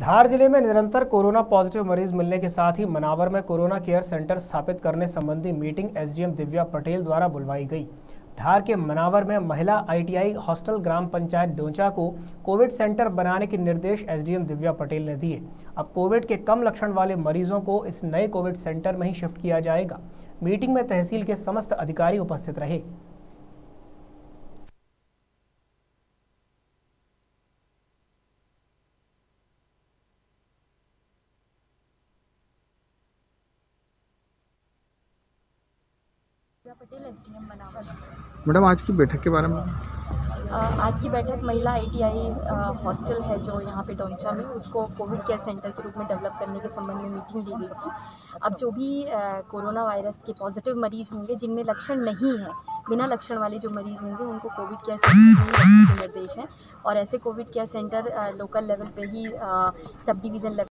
धार ज़िले में निरंतर कोरोना पॉजिटिव मरीज़ मिलने के साथ ही मनावर में कोरोना केयर सेंटर स्थापित करने संबंधी मीटिंग एसडीएम दिव्या पटेल द्वारा बुलवाई गई। धार के मनावर में महिला आईटीआई हॉस्टल ग्राम पंचायत डोंचा को कोविड सेंटर बनाने के निर्देश एसडीएम दिव्या पटेल ने दिए। अब कोविड के कम लक्षण वाले मरीजों को इस नए कोविड सेंटर में ही शिफ्ट किया जाएगा। मीटिंग में तहसील के समस्त अधिकारी उपस्थित रहे। Divya Patel S D M madam आज की बैठक के बारे में? आज की बैठक महिला आईटीआई हॉस्टल है जो यहाँ पे डोंचा में। उसको कोविड केयर सेंटर के रूप में डेवलप करने के संबंध में मीटिंग ली गई थी। अब जो भी कोरोना वायरस के पॉजिटिव मरीज़ होंगे जिनमें लक्षण नहीं है बिना लक्षण वाले जो मरीज़ होंगे उनको कोविड केयर सेंटर में के निर्देश हैं। और ऐसे covid care centre local level पे ही सब डिवीज़न लेवल